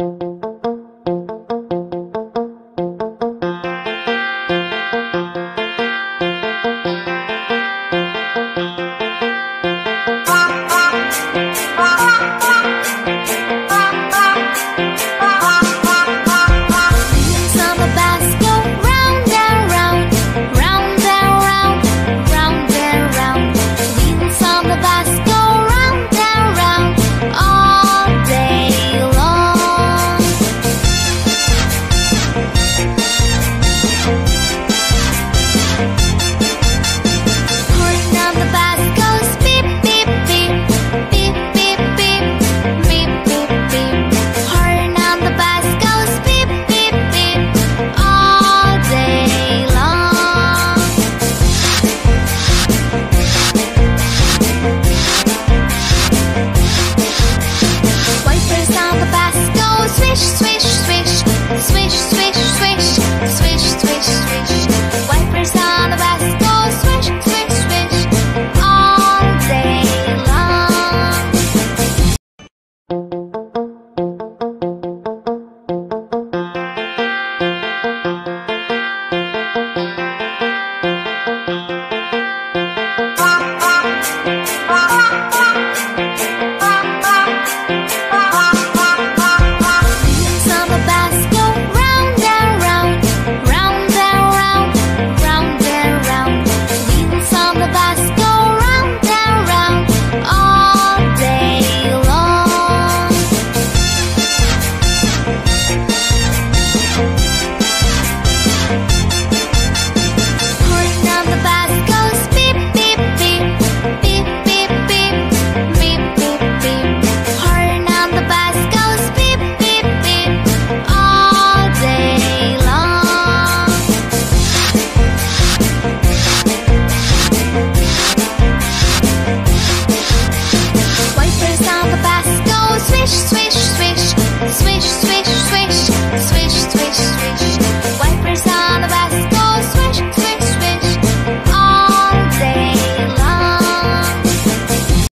you She's sweet.